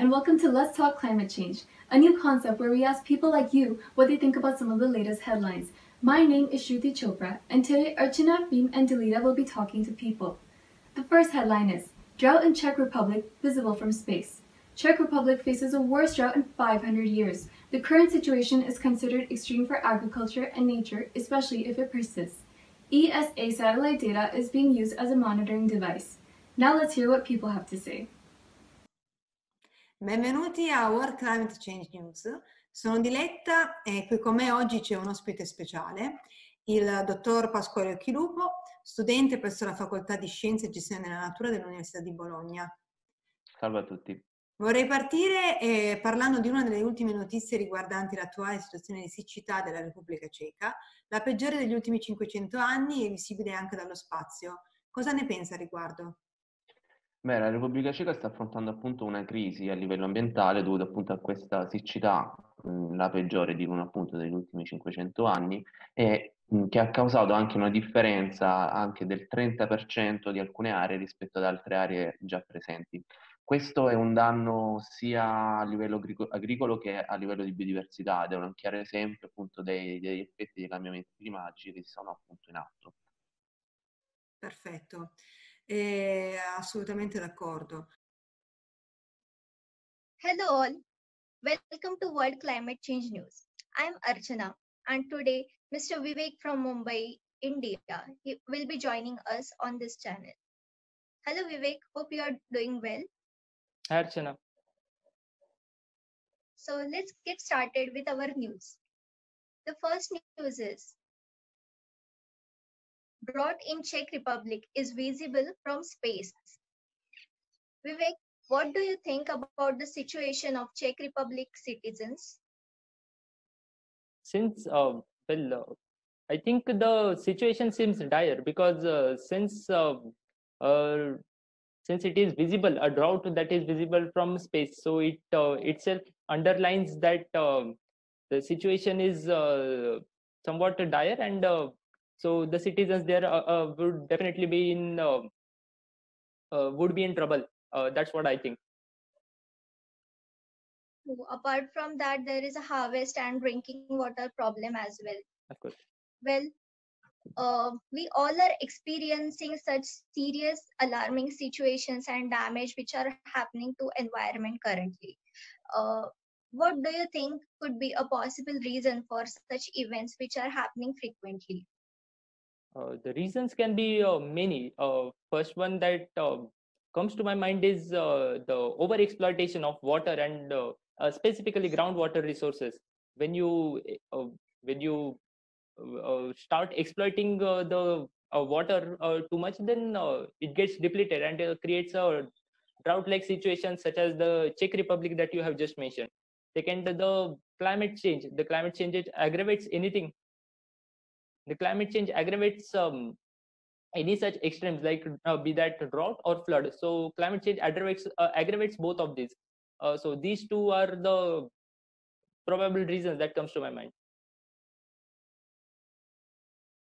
and welcome to Let's Talk Climate Change, a new concept where we ask people like you what they think about some of the latest headlines. My name is Shruti Chopra, and today Archana, Reem, and Diletta will be talking to people. The first headline is Drought in Czech Republic visible from space. Czech Republic faces a worst drought in 500 years. The current situation is considered extreme for agriculture and nature, especially if it persists. ESA satellite data is being used as a monitoring device. Now let's hear what people have to say. Benvenuti a World Climate Change News. Sono Diletta e qui con me oggi c'è un ospite speciale, il dottor Pasquale Occhilupo, studente presso la Facoltà di Scienze e Gestione della Natura dell'Università di Bologna. Salve a tutti. Vorrei partire eh, parlando di una delle ultime notizie riguardanti l'attuale situazione di siccità della Repubblica Ceca, la peggiore degli ultimi 500 anni e visibile anche dallo spazio. Cosa ne pensa a riguardo? Beh, la Repubblica Ceca sta affrontando appunto una crisi a livello ambientale dovuta appunto a questa siccità, la peggiore di uno appunto degli ultimi 500 anni, e che ha causato anche una differenza anche del 30% di alcune aree rispetto ad altre aree già presenti. Questo è un danno sia a livello agricolo che a livello di biodiversità ed è un chiaro esempio appunto dei, degli effetti dei cambiamenti climatici che sono appunto in atto. Perfetto. Eh, assolutamente d'accordo. Hello all. Welcome to World Climate Change News. I'm Archana and today Mr. Vivek from Mumbai, India he will be joining us on this channel. Hello Vivek, hope you are doing well. Hi Archana. So let's get started with our news. The first news is drought in Czech Republic is visible from space. Vivek, what do you think about the situation of Czech Republic citizens? Since, uh, well, uh, I think the situation seems dire because uh, since uh, uh, since it is visible, a drought that is visible from space, so it uh, itself underlines that um, the situation is somewhat dire and so the citizens there uh, uh, would definitely be in uh, would be in trouble. That's what i think. Apart from that there is a harvest and drinking water problem as well. Of course. Well uh, we all are experiencing such serious alarming situations and damage which are happening to environment currently. Uh, what do you think could be a possible reason for such events which are happening frequently uh, the reasons can be uh, many. Uh, first one that uh, comes to my mind is uh, the overexploitation of water and uh, specifically groundwater resources. When you when you start exploiting the water too much, then it gets depleted and creates a drought-like situation such as the Czech Republic that you have just mentioned. Second, the climate change. The climate change aggravates anything the climate change aggravates um, any such extremes like uh, be that drought or flood. So climate change aggravates uh, aggravates both of these. Uh, so these two are the probable reasons that comes to my mind.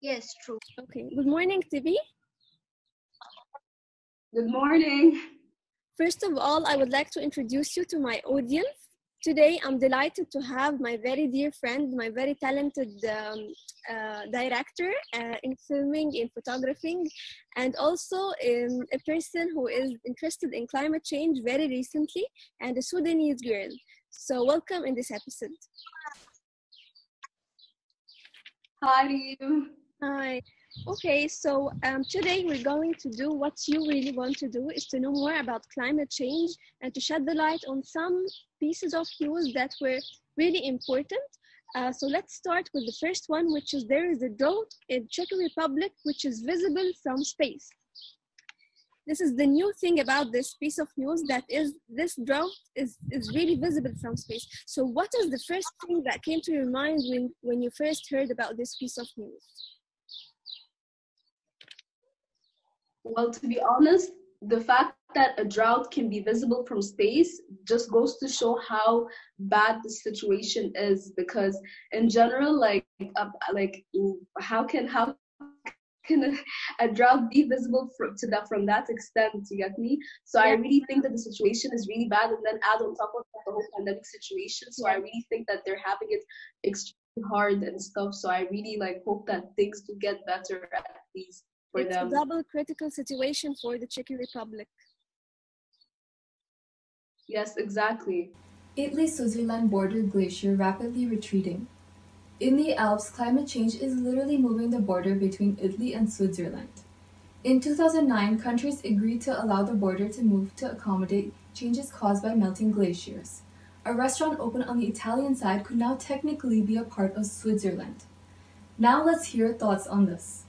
Yes true. Okay. Good morning tibi good morning. First of all i would like to introduce you to my audience Today, I'm delighted to have my very dear friend, my very talented um, uh, director uh, in filming, in photographing, and also um, a person who is interested in climate change very recently, and a Sudanese girl. So, welcome in this episode. Hi. Hi. Okay, so um, today we're going to do what you really want to do is to know more about climate change and to shed the light on some pieces of news that were really important. Uh, so let's start with the first one, which is there is a drought in Czech Republic, which is visible from space. This is the new thing about this piece of news that is this drought is, is really visible from space. So what is the first thing that came to your mind when, when you first heard about this piece of news? Well, to be honest, the fact that a drought can be visible from space just goes to show how bad the situation is because in general like uh, like how can how can a drought be visible from, to that from that extent? You get me? So yeah. I really think that the situation is really bad, and then add on top of that the whole pandemic situation. So yeah. I really think that they're having it extremely hard and stuff. So I really like hope that things do get better at least for it's them. It's a double critical situation for the Czech Republic. Yes, exactly. Italy-Switzerland border glacier rapidly retreating. In the Alps, climate change is literally moving the border between Italy and Switzerland. In 2009, countries agreed to allow the border to move to accommodate changes caused by melting glaciers. A restaurant open on the Italian side could now technically be a part of Switzerland. Now let's hear thoughts on this.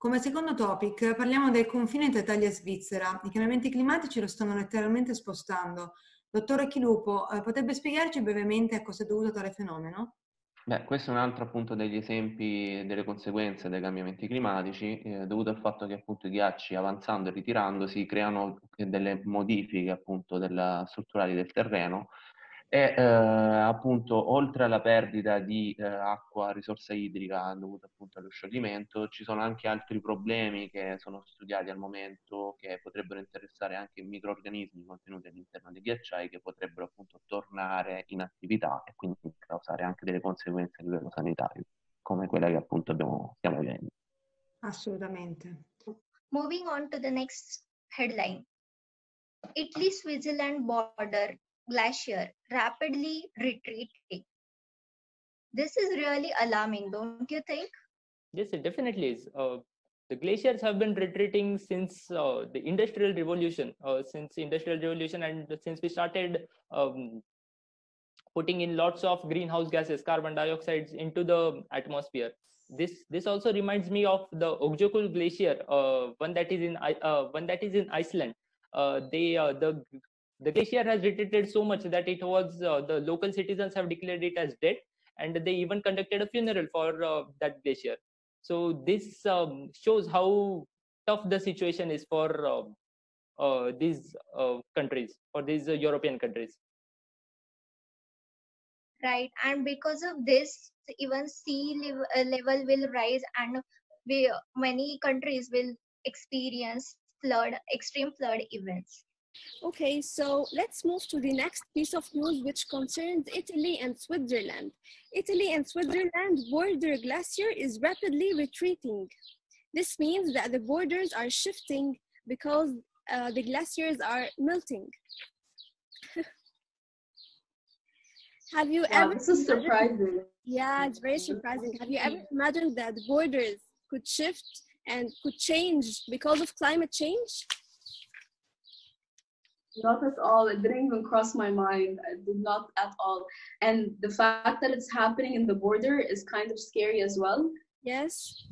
Come secondo topic parliamo del confine tra Italia e Svizzera. I cambiamenti climatici lo stanno letteralmente spostando. Dottor Chilupo, eh, potrebbe spiegarci brevemente a cosa è dovuto tale fenomeno? Beh, questo è un altro appunto degli esempi delle conseguenze dei cambiamenti climatici, eh, dovuto al fatto che appunto i ghiacci avanzando e ritirandosi creano delle modifiche appunto della, strutturali del terreno e eh, appunto oltre alla perdita di eh, acqua, risorsa idrica dovuta appunto allo scioglimento, ci sono anche altri problemi che sono studiati al momento che potrebbero interessare anche microorganismi contenuti all'interno dei ghiacciai che potrebbero appunto tornare in attività e quindi causare anche delle conseguenze a livello sanitario, come quella che appunto abbiamo, stiamo vivendo. Assolutamente. Moving on to the next headline. Italy-Switzerland border glacier rapidly retreating. This is really alarming, don't you think? Yes, it definitely is. Uh, the glaciers have been retreating since uh, the industrial revolution, uh, since industrial revolution, and since we started um, putting in lots of greenhouse gases, carbon dioxides into the atmosphere. This this also reminds me of the Okjökull glacier, uh, one that is in uh, one that is in Iceland. Uh, they the the glacier has retreated so much that it was uh, the local citizens have declared it as dead and they even conducted a funeral for uh, that glacier. So this um, shows how tough the situation is for uh, uh these uh, countries or these uh, european countries. Right and because of this even sea level will rise and we, many countries will experience flood extreme flood events Okay, so let's move to the next piece of news which concerns Italy and Switzerland. Italy and Switzerland border glacier is rapidly retreating. This means that the borders are shifting because uh, the glaciers are melting. Have you wow, ever? This is surprising. Yeah, it's very surprising. Have you ever imagined that borders could shift and could change because of climate change? Not at all. It didn't even cross my mind. I did not at all. And the fact that it's happening in the border is kind of scary as well. Yes.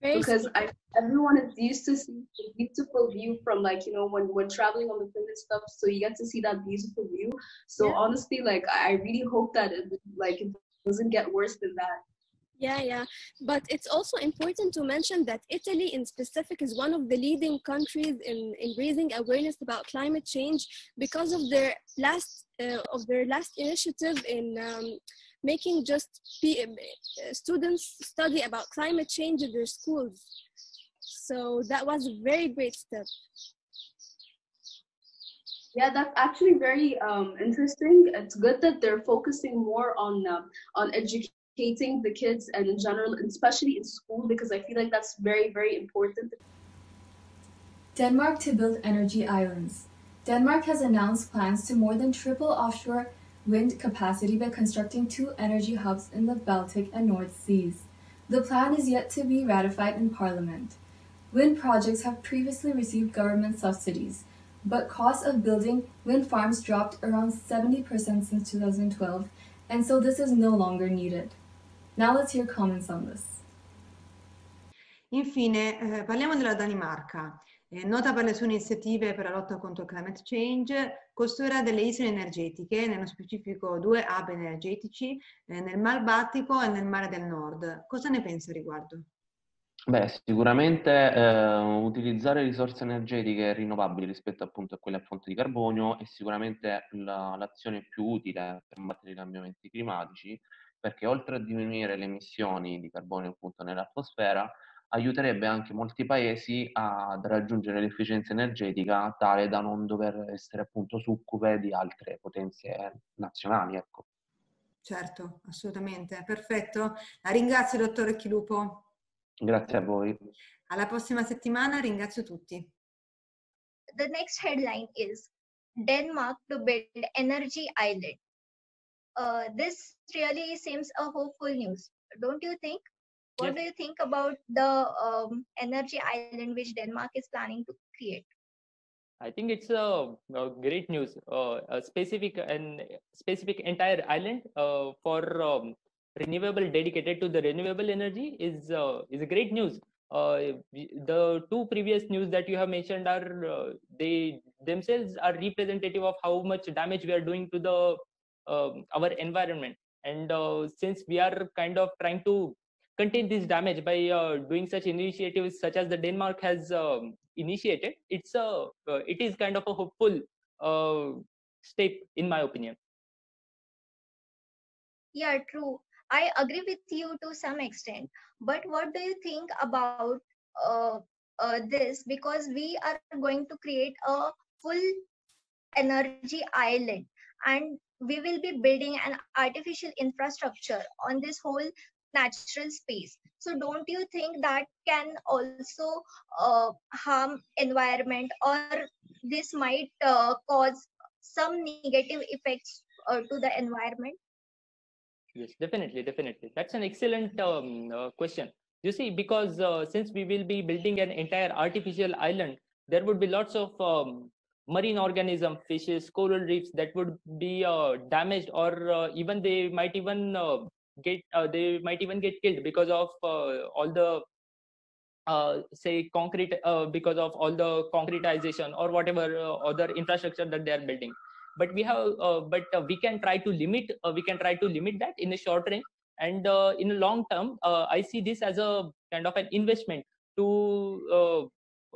Very because I, everyone is used to see a beautiful view from like you know when when traveling on the plane and stuff so you get to see that beautiful view so yeah. honestly like i really hope that it like it doesn't get worse than that yeah, yeah. But it's also important to mention that Italy in specific is one of the leading countries in, in raising awareness about climate change because of their last uh, of their last initiative in um, making just P- uh, students study about climate change in their schools. So that was a very great step. Yeah, that's actually very um, interesting. It's good that they're focusing more on uh, on education educating the kids and in general, and especially in school, because I feel like that's very, very important. Denmark to build energy islands. Denmark has announced plans to more than triple offshore wind capacity by constructing two energy hubs in the Baltic and North Seas. The plan is yet to be ratified in Parliament. Wind projects have previously received government subsidies, but costs of building wind farms dropped around 70% since 2012, and so this is no longer needed. Now let's hear comments on this. Infine, eh, parliamo della Danimarca. Eh, nota per le sue iniziative per la lotta contro il climate change, costruirà delle isole energetiche, nello specifico due hub energetici, eh, nel Mar Baltico e nel Mare del Nord. Cosa ne pensa a riguardo? Beh, sicuramente eh, utilizzare risorse energetiche rinnovabili rispetto appunto a quelle a fonte di carbonio è sicuramente la, l'azione più utile per combattere i cambiamenti climatici, perché oltre a diminuire le emissioni di carbonio appunto nell'atmosfera, aiuterebbe anche molti paesi ad raggiungere l'efficienza energetica tale da non dover essere appunto succube di altre potenze nazionali. Ecco. Certo, assolutamente. Perfetto. La ringrazio, dottore Chilupo. Grazie a voi. Alla prossima settimana, ringrazio tutti. The next headline is Denmark to build energy island. Uh, this really seems a hopeful news, don't you think? What Yes. do you think about the um, energy island which Denmark is planning to create? I think it's a, a great news. Uh, a specific and specific entire island uh, for um, renewable dedicated to the renewable energy is uh, is a great news. Uh, the two previous news that you have mentioned are uh, they themselves are representative of how much damage we are doing to the um, our environment. And uh, since we are kind of trying to contain this damage by uh, doing such initiatives such as the Denmark has um, initiated, it's a uh, it is kind of a hopeful uh, step in my opinion. Yeah, true. I agree with you to some extent. But what do you think about uh, uh, this? Because we are going to create a full energy island and we will be building an artificial infrastructure on this whole natural space. So don't you think that can also uh, harm environment or this might uh, cause some negative effects uh, to the environment? Yes, definitely, definitely. That's an excellent um, uh, question. You see, because uh, since we will be building an entire artificial island, there would be lots of um, marine organism, fishes, coral reefs that would be uh, damaged, or uh, even they might even uh, get uh, they might even get killed because of uh, all the uh, say concrete because of all the concretization or whatever other infrastructure that they are building. But we have but we can try to limit we can try to limit that in the short range. And in the long term i see this as a kind of an investment to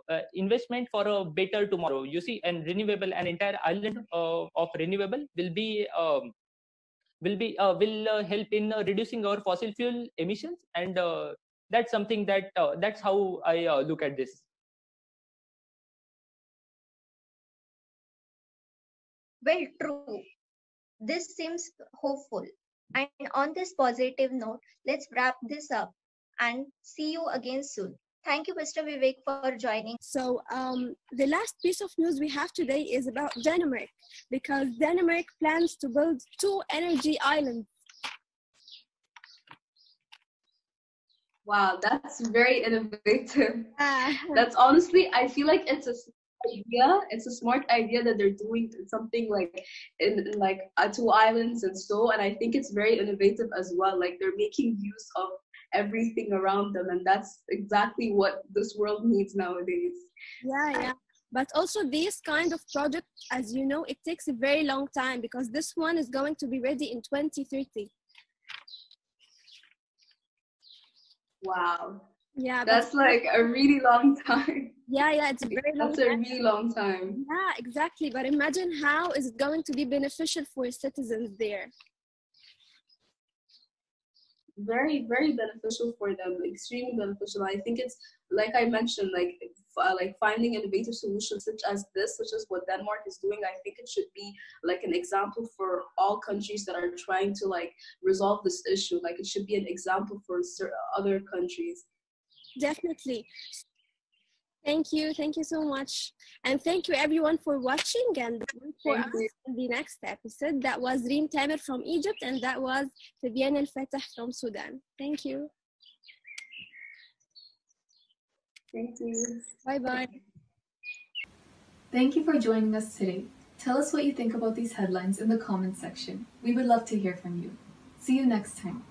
uh, investment for a better tomorrow you see and renewable an entire island uh, of renewable will be um, will be uh, will uh, help in uh, reducing our fossil fuel emissions and uh, that's something that that's how i look at this Well, true. This seems hopeful. And on this positive note, let's wrap this up and see you again soon. Thank you, Mr. Vivek, for joining. So um, the last piece of news we have today is about Denmark because Denmark plans to build two energy islands. Wow, that's very innovative. Ah, That's honestly, I feel like it's a s- idea. It's a smart idea that they're doing something like in, in like uh, two islands and so. And I think it's very innovative as well. Like they're making use of everything around them, and that's exactly what this world needs nowadays. yeah, yeah. But also this kind of project, as you know, it takes a very long time because this one is going to be ready in 2030. Wow, Yeah, but that's like a really long time. yeah, yeah, it's a very long That's a really long time. Yeah, exactly. But imagine how is it going to be beneficial for citizens there? Very very beneficial for them extremely beneficial. I think it's like i mentioned like uh, like finding innovative solutions such as this such as what denmark is doing i think it should be like an example for all countries that are trying to like resolve this issue. Like it should be an example for other countries. Definitely. Thank you. Thank you so much. And thank you everyone for watching and for us in the next episode. That was Reem Tamer from Egypt and that was Fabienne El Fatah from Sudan. Thank you. thank you Bye bye. Thank you for joining us today. Tell us what you think about these headlines in the comments section. We would love to hear from you. See you next time.